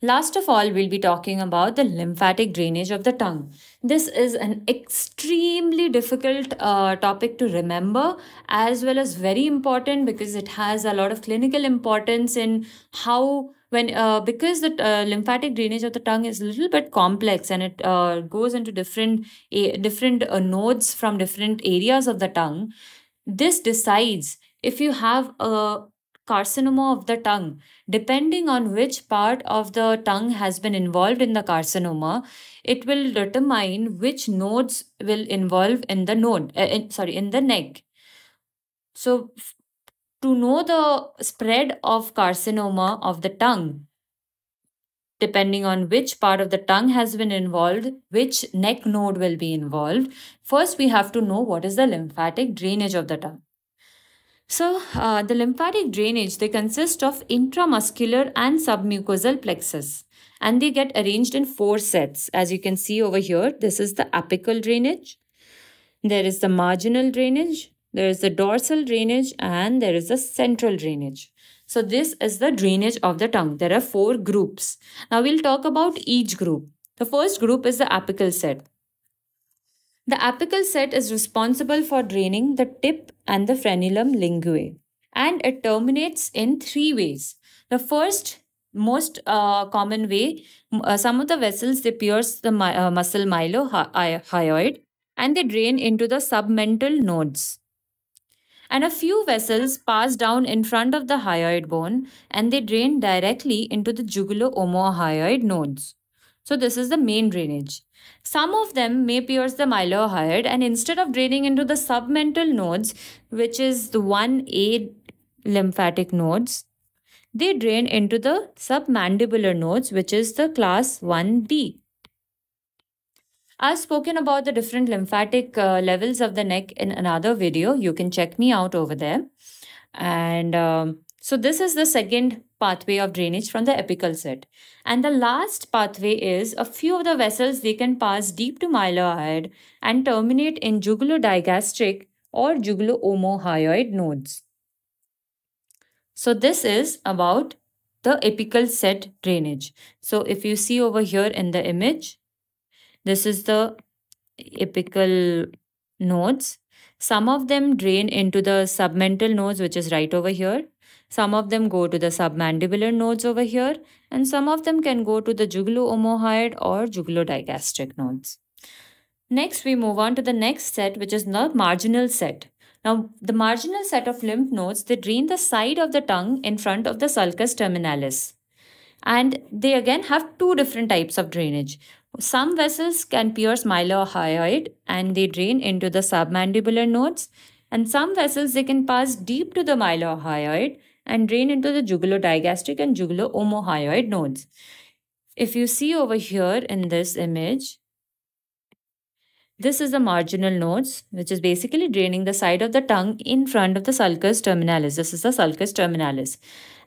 Last of all, we'll be talking about the lymphatic drainage of the tongue. This is an extremely difficult uh, topic to remember as well as very important because it has a lot of clinical importance in how when uh, because the uh, lymphatic drainage of the tongue is a little bit complex and it uh, goes into different different uh, nodes from different areas of the tongue this decides if you have a carcinoma of the tongue. Depending on which part of the tongue has been involved in the carcinoma, it will determine which nodes will involve in the node, uh, in, sorry, in the neck. So, to know the spread of carcinoma of the tongue, depending on which part of the tongue has been involved, which neck node will be involved, first we have to know what is the lymphatic drainage of the tongue. So, uh, the lymphatic drainage, they consist of intramuscular and submucosal plexus and they get arranged in four sets. As you can see over here, this is the apical drainage, there is the marginal drainage, there is the dorsal drainage and there is the central drainage. So this is the drainage of the tongue. There are four groups. Now we'll talk about each group. The first group is the apical set. The apical set is responsible for draining the tip and the frenulum linguae and it terminates in three ways. The first most uh, common way, uh, some of the vessels they pierce the uh, muscle mylohyoid and they drain into the submental nodes. And a few vessels pass down in front of the hyoid bone and they drain directly into the jugulo-omohyoid nodes. So this is the main drainage. Some of them may pierce the mylohyoid and instead of draining into the submental nodes, which is the 1A lymphatic nodes, they drain into the submandibular nodes, which is the class 1B. I've spoken about the different lymphatic uh, levels of the neck in another video. You can check me out over there. And um, so this is the second pathway of drainage from the apical set. And the last pathway is a few of the vessels they can pass deep to mylohyoid and terminate in jugulodigastric or jugulo-omohyoid nodes. So this is about the apical set drainage. So if you see over here in the image, this is the apical nodes. Some of them drain into the submental nodes, which is right over here. Some of them go to the submandibular nodes over here, and some of them can go to the jugulo-omohyoid or jugulodigastric nodes. Next, we move on to the next set, which is the marginal set. Now, the marginal set of lymph nodes, they drain the side of the tongue in front of the sulcus terminalis. And they again have two different types of drainage. Some vessels can pierce mylohyoid and they drain into the submandibular nodes. And some vessels, they can pass deep to the mylohyoid and drain into the jugulodigastric and jugulo-omohyoid nodes. If you see over here in this image, this is the marginal nodes, which is basically draining the side of the tongue in front of the sulcus terminalis. This is the sulcus terminalis.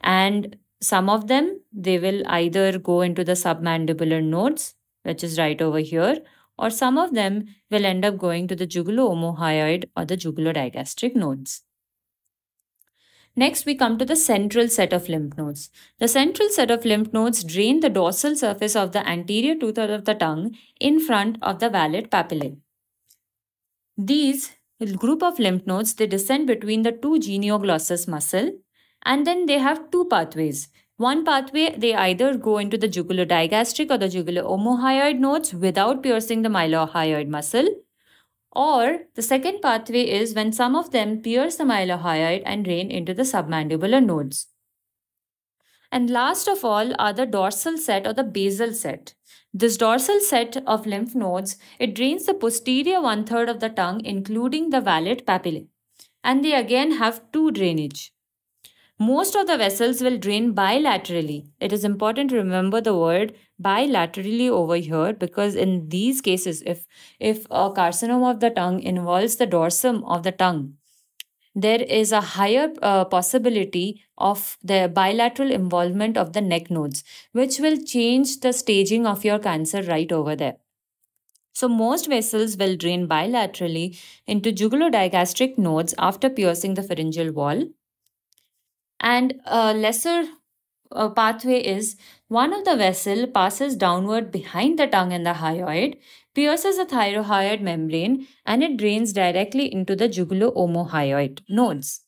And some of them, they will either go into the submandibular nodes, which is right over here, or some of them will end up going to the jugulo-omohyoid or the jugulodigastric nodes. Next, we come to the central set of lymph nodes. The central set of lymph nodes drain the dorsal surface of the anterior two-third of the tongue in front of the vallate papillae. These group of lymph nodes, they descend between the two genioglossus muscle and then they have two pathways. One pathway, they either go into the jugulodigastric or the jugulo-omohyoid nodes without piercing the mylohyoid muscle or the second pathway is when some of them pierce the mylohyoid and drain into the submandibular nodes. And last of all are the dorsal set or the basal set. This dorsal set of lymph nodes, it drains the posterior one-third of the tongue including the vallate papillae. And they again have two drainage. Most of the vessels will drain bilaterally. It is important to remember the word bilaterally over here because in these cases, if, if a carcinoma of the tongue involves the dorsum of the tongue, there is a higher uh, possibility of the bilateral involvement of the neck nodes, which will change the staging of your cancer right over there. So most vessels will drain bilaterally into jugulodigastric nodes after piercing the pharyngeal wall and a lesser uh, pathway is one of the vessel passes downward behind the tongue and the hyoid, pierces the thyrohyoid membrane, and it drains directly into the jugulo-omohyoid nodes.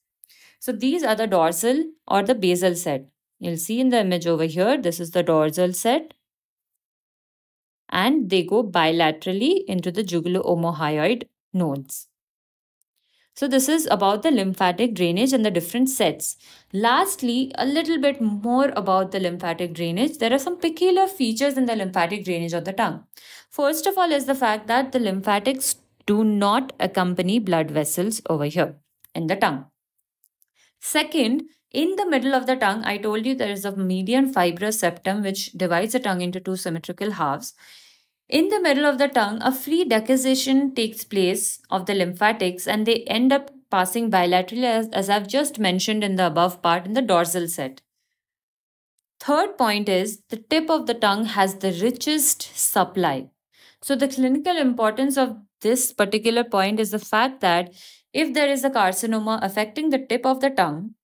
So these are the dorsal or the basal set. You'll see in the image over here, this is the dorsal set. And they go bilaterally into the jugulo-omohyoid nodes. So this is about the lymphatic drainage and the different sets. Lastly, a little bit more about the lymphatic drainage. There are some peculiar features in the lymphatic drainage of the tongue. First of all is the fact that the lymphatics do not accompany blood vessels over here in the tongue. Second, in the middle of the tongue, I told you there is a median fibrous septum which divides the tongue into two symmetrical halves. In the middle of the tongue, a free decussation takes place of the lymphatics and they end up passing bilaterally as, as I've just mentioned in the above part in the dorsal set. Third point is the tip of the tongue has the richest supply. So the clinical importance of this particular point is the fact that if there is a carcinoma affecting the tip of the tongue,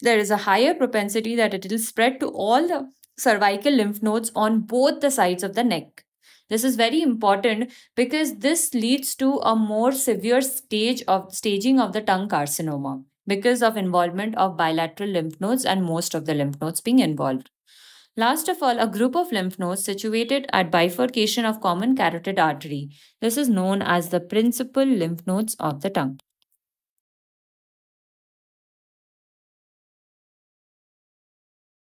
there is a higher propensity that it will spread to all the cervical lymph nodes on both the sides of the neck. This is very important because this leads to a more severe stage of staging of the tongue carcinoma because of involvement of bilateral lymph nodes and most of the lymph nodes being involved. Last of all, a group of lymph nodes situated at bifurcation of common carotid artery. This is known as the principal lymph nodes of the tongue.